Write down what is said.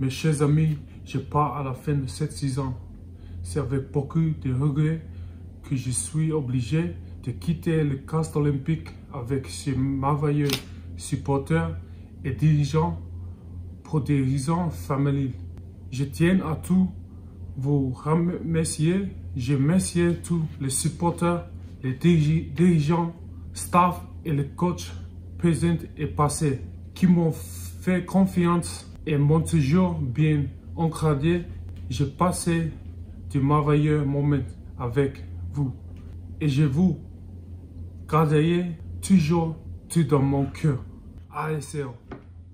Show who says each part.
Speaker 1: Mes chers amis, je pars à la fin de cette saison. C'est avec beaucoup de regrets que je suis obligé de quitter le cast olympique avec ces merveilleux supporters et dirigeants pour des raisons familiales. Je tiens à tout vous remercier. Je remercie tous les supporters, les dirigeants, staff et les coachs présents et passés qui m'ont fait confiance et m'ont toujours bien encadré. J'ai passé de merveilleux moments avec vous et je vous garderai toujours tout dans mon cœur. Allez,